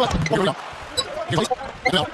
我不要你不要